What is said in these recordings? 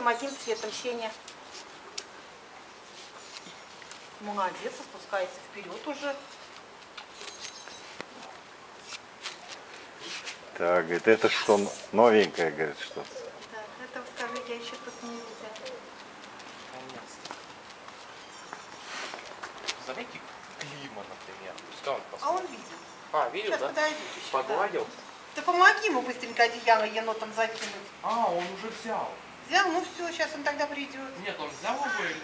Там один цветом сеня. Молодец, спускается вперед уже. Так, говорит, это что новенькое, говорит, что Да, это скажи, я еще тут не видела. Заметьте Клима, например. Пускай он А посмотрит. он видел. А, видел, Сейчас да? подойдет еще. Погладил? Да. Ты помоги ему быстренько одеяло енотом закинуть. А, он уже взял. Взял, ну все, сейчас он тогда придет. Нет, он взял или...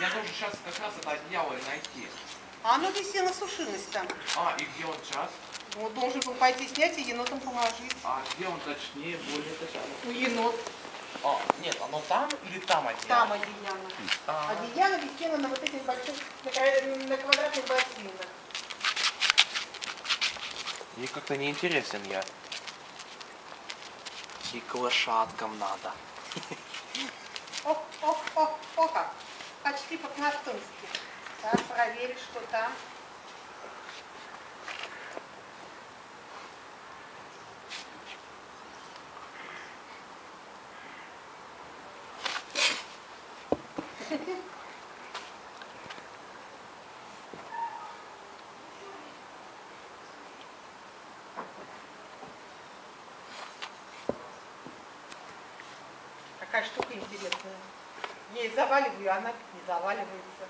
Я должен сейчас как раз это одеяло и найти. А оно висело, сушилось там. А, и где он сейчас? Вот должен был пойти снять и енотом положить. А где он точнее, более точнее? Ну, енот. А, нет, оно там или там одеяло? Там одеяло. А, Одеяло висело на вот этих больших, на, на квадратных ботинках. Мне как-то не интересен я. И к лошадкам надо. О, о, о, о как. Почти по-пластунски. Так, проверь, что там. Такая штука интересная. Я ее заваливаю, она не заваливается.